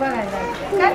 बघायला